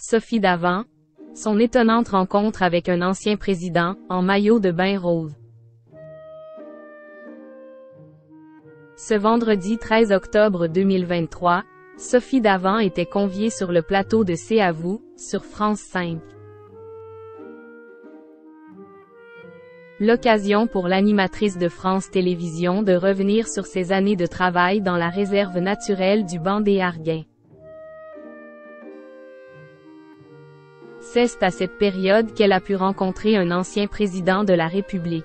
Sophie Davant, son étonnante rencontre avec un ancien président, en maillot de bain rose. Ce vendredi 13 octobre 2023, Sophie Davant était conviée sur le plateau de C'est à vous, sur France 5. L'occasion pour l'animatrice de France Télévisions de revenir sur ses années de travail dans la réserve naturelle du banc C'est à cette période qu'elle a pu rencontrer un ancien président de la République.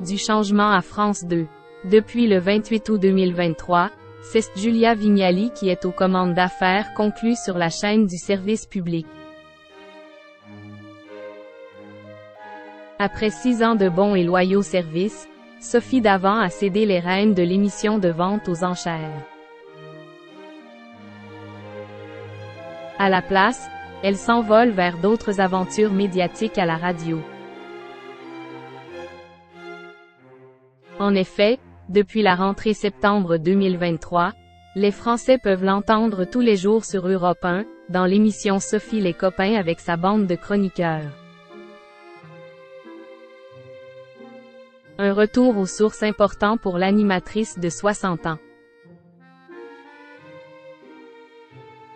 Du changement à France 2. Depuis le 28 août 2023, c'est Julia Vignali qui est aux commandes d'affaires conclues sur la chaîne du service public. Après six ans de bons et loyaux services, Sophie Davant a cédé les rênes de l'émission de vente aux enchères. À la place, elle s'envole vers d'autres aventures médiatiques à la radio. En effet, depuis la rentrée septembre 2023, les Français peuvent l'entendre tous les jours sur Europe 1, dans l'émission Sophie les copains avec sa bande de chroniqueurs. Un retour aux sources important pour l'animatrice de 60 ans.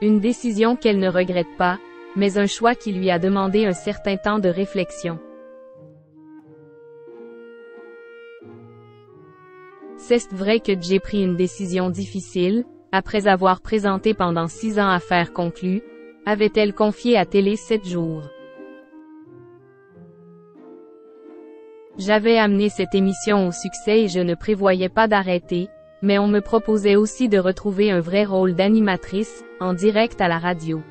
Une décision qu'elle ne regrette pas, mais un choix qui lui a demandé un certain temps de réflexion. C'est vrai que j'ai pris une décision difficile, après avoir présenté pendant six ans Affaires conclues, avait-elle confié à Télé 7 jours. J'avais amené cette émission au succès et je ne prévoyais pas d'arrêter, mais on me proposait aussi de retrouver un vrai rôle d'animatrice, en direct à la radio.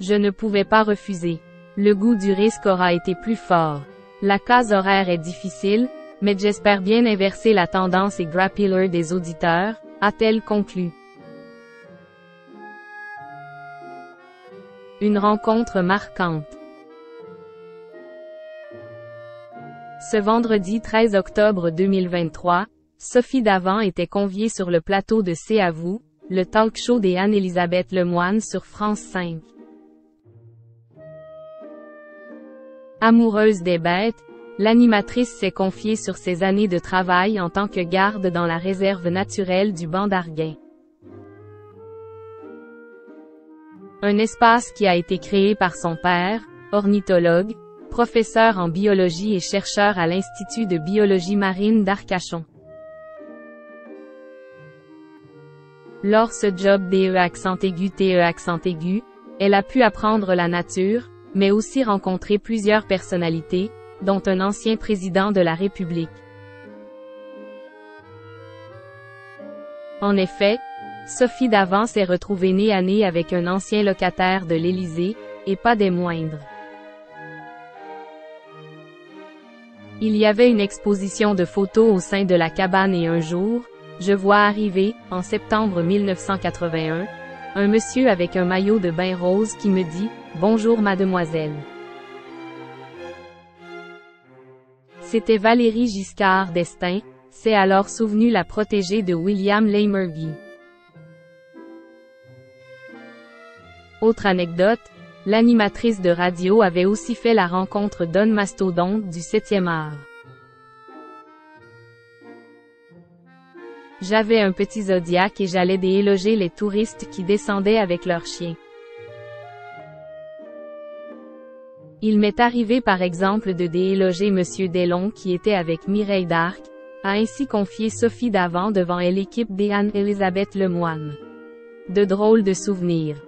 Je ne pouvais pas refuser. Le goût du risque aura été plus fort. La case horaire est difficile, mais j'espère bien inverser la tendance et grappler des auditeurs, a-t-elle conclu. Une rencontre marquante. Ce vendredi 13 octobre 2023, Sophie Davant était conviée sur le plateau de C'est à vous, le talk show des Anne-Elisabeth Lemoine sur France 5. Amoureuse des bêtes, l'animatrice s'est confiée sur ses années de travail en tant que garde dans la réserve naturelle du banc d'Arguin. Un espace qui a été créé par son père, ornithologue, professeur en biologie et chercheur à l'Institut de biologie marine d'Arcachon. Lors ce job DE accent aigu TE accent aigu, elle a pu apprendre la nature, mais aussi rencontré plusieurs personnalités, dont un ancien président de la République. En effet, Sophie Davant s'est retrouvée nez à nez avec un ancien locataire de l'Élysée, et pas des moindres. Il y avait une exposition de photos au sein de la cabane et un jour, je vois arriver, en septembre 1981, un monsieur avec un maillot de bain rose qui me dit « Bonjour mademoiselle ». C'était Valérie Giscard d'Estaing, c'est alors souvenu la protégée de William Laymergy. Autre anecdote, l'animatrice de radio avait aussi fait la rencontre Don Mastodonte du 7e art. J'avais un petit zodiaque et j'allais déloger les touristes qui descendaient avec leurs chiens. Il m'est arrivé par exemple de déloger Monsieur Delon qui était avec Mireille d'Arc, a ainsi confié Sophie Davant devant l'équipe d'Anne Elisabeth Lemoine. De drôles de souvenirs.